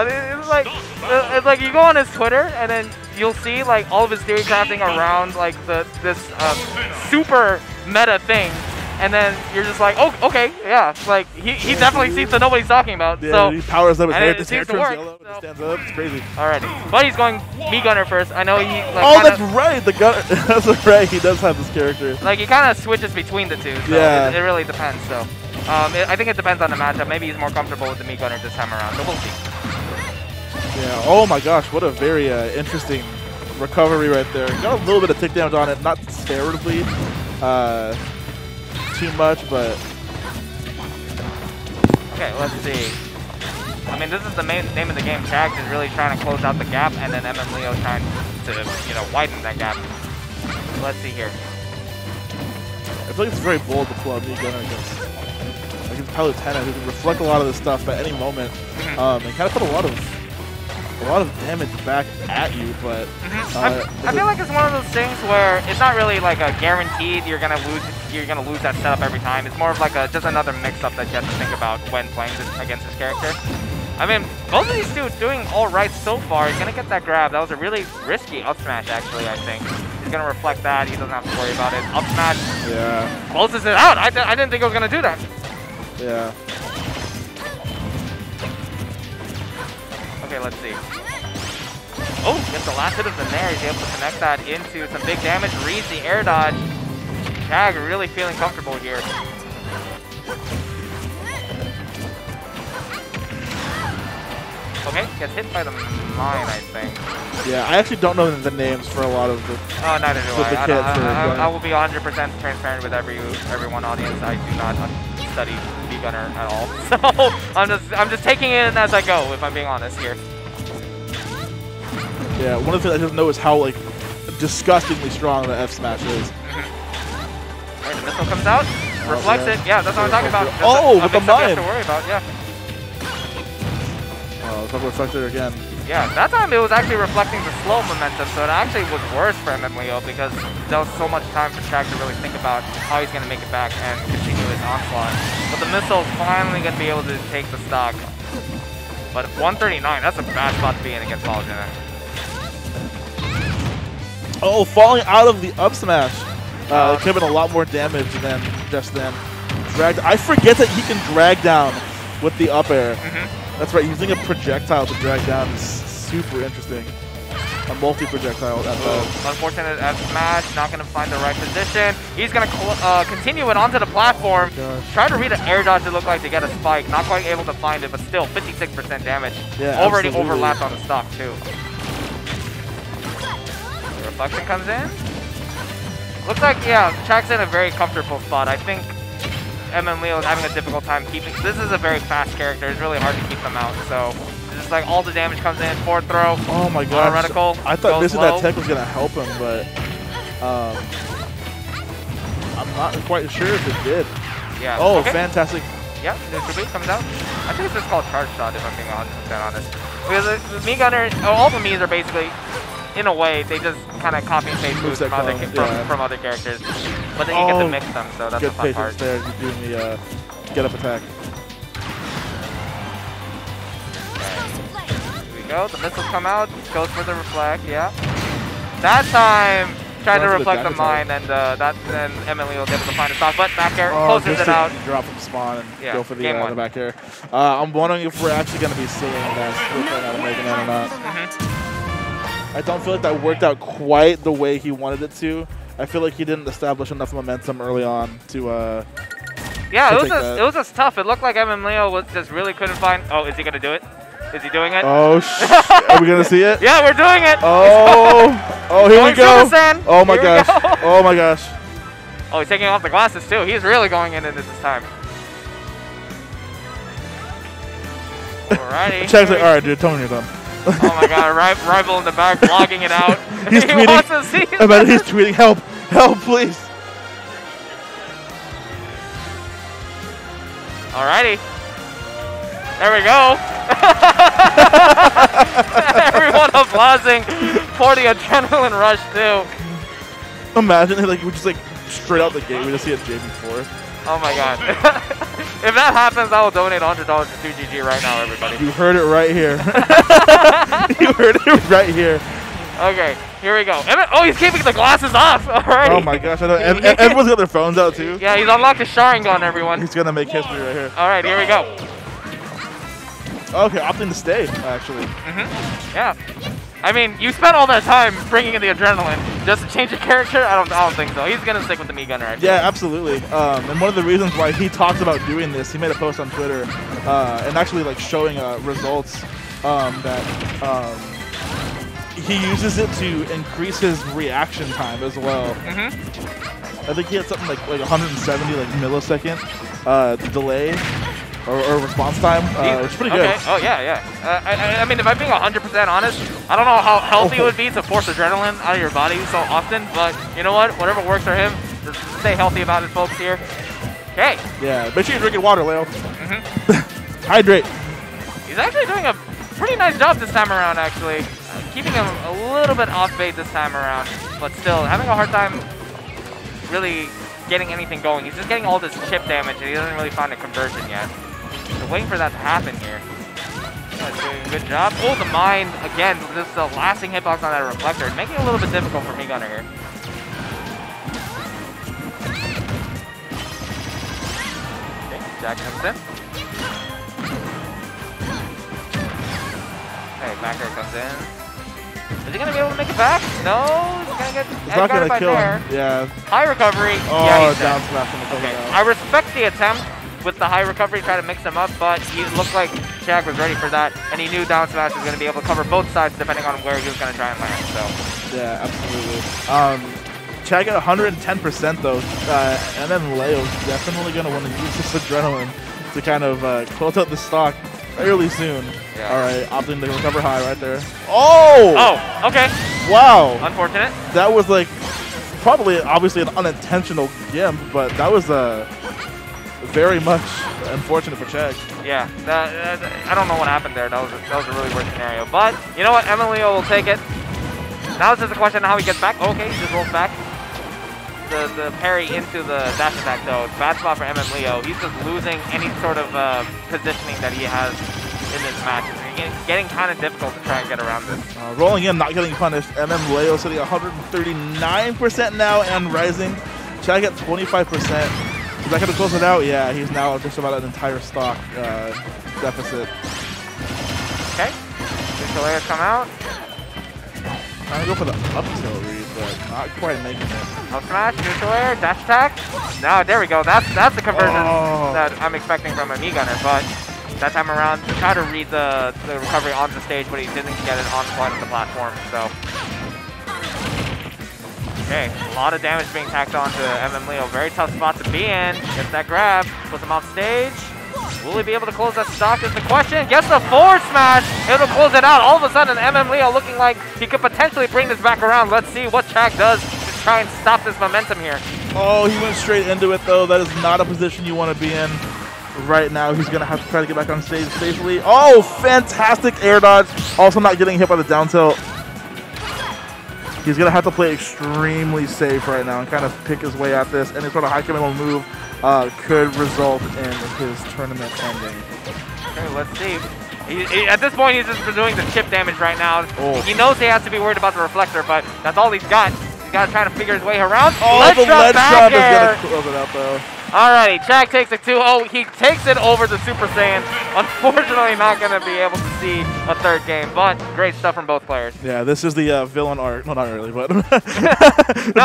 about? It's like, it's like you go on his Twitter and then you'll see like all of his theory crafting around like the this um, super meta thing, and then you're just like, oh, okay, yeah, like he, he definitely sees the nobody's talking about. Yeah, so he powers up his hair, it his hair turns work, yellow, and so- he stands up. It's crazy. Alrighty, but he's going Mii Gunner first. I know he like oh, that's right. The gun. that's right. He does have this character. like he kind of switches between the two. So Yeah. it, it really depends. So um, it, I think it depends on the matchup. Maybe he's more comfortable with the Mii Gunner this time around. So we'll see. Yeah. Oh my gosh, what a very uh, interesting recovery right there. Got a little bit of tick damage on it, not terribly uh, too much, but Okay, let's see. I mean, this is the main name of the game. Tags is really trying to close out the gap, and then MM Leo trying to, you know, widen that gap. Let's see here. I feel like it's very bold to pull out Mii Gunner against against Palutena, who can reflect a lot of this stuff at any moment, Mm-hmm. um, and kind of put a lot of a lot of damage back at you. But Mhm. uh, I, I feel like it's one of those things where it's not really like a guaranteed you're gonna lose you're gonna lose that setup every time. It's more of like a just another mix-up that you have to think about when playing this against this character. I mean, both of these two doing all right so far. He's gonna get that grab. That was a really risky up smash, actually. I think he's gonna reflect that. He doesn't have to worry about it. Up smash yeah, closes it out. I, di- I didn't think I was gonna do that. yeah. Okay, let's see. Oh, gets the last hit of the Nair. He's able to connect that into some big damage. Reads the air dodge. Chag really feeling comfortable here. Okay, gets hit by the mine, I think. Yeah, I actually don't know the names for a lot of the. Oh, neither do the I. I, don't- for I, I. I will be 100% transparent with every everyone audience. I do not study B gunner at all, so I'm just I'm just taking it as I go. If I'm being honest here. Yeah, one of the things I just know is how like disgustingly strong the F smash is. Alright, the missile comes out, reflects yeah. it. Yeah, that's what I'm talking about. That's Oh, a, with the mix-up you have mine. to worry about. Yeah, Oh, double reflector again. yeah. That time it was actually reflecting the slow momentum, so it actually was worse for Leo because there was so much time for Track to really think about how he's gonna make it back and continue his onslaught. But the missile's finally gonna be able to take the stock. But 139, that's a bad spot to be in against Palutena. Oh, falling out of the up smash. Uh, Uh, could have been a lot more damage than just then. Dragged. I forget that he can drag down with the up air. Mhm. That's right. Using a projectile to drag down is super interesting. A multi-projectile at that. Unfortunate F smash, not gonna find the right position. He's gonna uh, continue it onto the platform. Gosh. Try to read an air dodge it looked like to get a spike. Not quite able to find it, but still 56% damage. Yeah, Already absolutely. overlapped on the stock too. The reflection comes in. Looks like, yeah, Track's in a very comfortable spot. I think MM Leo is having a difficult time keeping. This is a very fast character. It's really hard to keep them out. So it's just like all the damage comes in. Forward throw. Oh my gosh. reticle, I thought missing low. that tech was gonna help him, but um, I'm not quite sure if it did. Yeah. Oh, okay. fantastic! Yeah, neutral beat comes out. I think it's just called charge shot if I'm being 100% honest. Because the, the Mii Gunner, oh, all the Mii's are basically, in a way, they just kind of copy and paste moves from other, clone, from, yeah. from other characters. But then you get Oh, to mix them, so that's Good the fun part. patience there. You're doing the uh, get up attack. Here we go. The missiles come out. Goes for the reflect. Yeah. That time, tried to reflect the mine, and uh, that then Emily was able to find a stop. But back air Oh, closes it out. Drop from spawn and Yeah, go for the, game uh, one. the back air. Uh, I'm wondering if we're actually going to be seeing that split right out of Mega Man or not. Mm-hmm. I don't feel like that worked out quite the way he wanted it to. I feel like he didn't establish enough momentum early on to. Uh, Yeah, to it was just, that. it was just tough. It looked like MM Leo was just really couldn't find. Oh, is he gonna do it? Is he doing it? oh, sh- are we gonna see it? Yeah, we're doing it. Oh, oh, here we go. Oh my Here gosh. go. Oh my gosh. Oh, he's taking off the glasses too. He's really going in it this time. Alrighty. Check's like, all right, dude, tell me you're done. Oh my god, ri- rival in the back vlogging it out. He's he tweeting- wants to see it. Bet he's tweeting, help, help, please. Alrighty. There we go. Everyone applauding for the adrenaline rush too. Imagine it like we just like straight out the gate, we just see a JB4. Oh my god. If that happens, I will donate $100 to 2GG right now, everybody. You heard it right here. you heard it right here. Okay, here we go. Oh, he's keeping the glasses off. All right. Oh my gosh! I know. ev- ev- everyone's got their phones out too. Yeah, he's unlocked his Sharingan, everyone. He's gonna make history right here. All right, here we go. Okay, opting to stay actually. Mm-hmm. Yeah. I mean, you spent all that time bringing in the adrenaline just to change your character. I don't, I don't think so. He's gonna stick with the Mii Gunner. I Yeah, absolutely. Um, and one of the reasons why he talked about doing this, he made a post on Twitter uh, and actually like showing uh, results um, that um, he uses it to increase his reaction time as well. Mm-hmm. I think he had something like like 170 like millisecond uh, delay or, or response time, uh, which is pretty okay. good. Oh yeah, yeah. Uh, I, I- I mean, if I'm being 100% honest, I don't know how healthy it would be to force adrenaline out of your body so often, but you know what? Whatever works for him, just stay healthy about it, folks. Here. Okay. Yeah, make sure you're drinking water, Leo. Mhm. Hydrate. He's actually doing a pretty nice job this time around, actually. Uh, keeping him a little bit off bait this time around, but still having a hard time really getting anything going. He's just getting all this chip damage, and he doesn't really find a conversion yet. So waiting for that to happen here. That's doing a good job. Oh, the mine again. Just the lasting hitbox on that reflector, making it a little bit difficult for Mii Gunner here. Okay, Jack comes in. Okay, backer comes in. Is he gonna be able to make it back? No, he's gonna get It's not gonna by kill Nair. him. Yeah. High recovery. Oh, yeah, he's down smash the Okay, out. I respect the attempt with the high recovery, try to mix them up, but he looked like Chag was ready for that, and he knew down smash was going to be able to cover both sides depending on where he was going to try and land. So, Yeah, absolutely. Um, Chag got 110% though, uh, and then Leo's definitely going to want to use this adrenaline to kind of uh, close out the stock fairly soon. Yeah. All right, opting to recover high right there. Oh! oh, okay, Wow! unfortunate. That was like probably obviously an unintentional gimp, but that was uh, very much unfortunate for Chag. Yeah, that, that- I don't know what happened there. That was a, that was a really weird scenario. But you know what, Emilio will take it. Now it's just a question of how he gets back. Okay, he just rolls back. The, the parry into the dash attack though. Bad spot for MM Leo. He's just losing any sort of uh, positioning that he has in this match. It's getting, getting kind of difficult to try and get around this. Uh, rolling in, not getting punished. MM Leo sitting at 139% now and rising. Chag got 25%. Is that going to close it out? Yeah, he's now just about an entire stock uh, deficit. Okay. Soleil's come out. Trying to go for the up tilt read, but not quite making it. Up smash, neutral air, dash attack. No, there we go. That's that's the conversion Oh. that I'm expecting from a Mii Gunner, but that time around, he tried to read the, the recovery on the stage, but he didn't get it on the platform, so. Okay, a lot of damage being tacked on to MM Leo. Very tough spot to be in. Gets that grab, puts him off stage. Will he be able to close that stock is the question. Gets the forward smash. It'll close it out. All of a sudden, MM Leo looking like he could potentially bring this back around. Let's see what Chag does to try and stop this momentum here. Oh, he went straight into it, though. That is not a position you want to be in right now. He's going to have to try to get back on stage safely. Oh, fantastic air dodge. Also not getting hit by the down tilt. He's going to have to play extremely safe right now and kind of pick his way at this. Any sort of high command move uh, could result in his tournament ending. Okay, let's see. He, he- at this point, he's just doing the chip damage right now. Oh. He knows he has to be worried about the reflector, but that's all he's got. He's got to try to figure his way around. Oh, Ledge the back drop is going to close it out, though. Alrighty, Chag takes it 2-0. He takes it over the Super Saiyan. Unfortunately, not going to be able to see a third game, but great stuff from both players. Yeah, this is the uh, villain art. Well, not really, but No,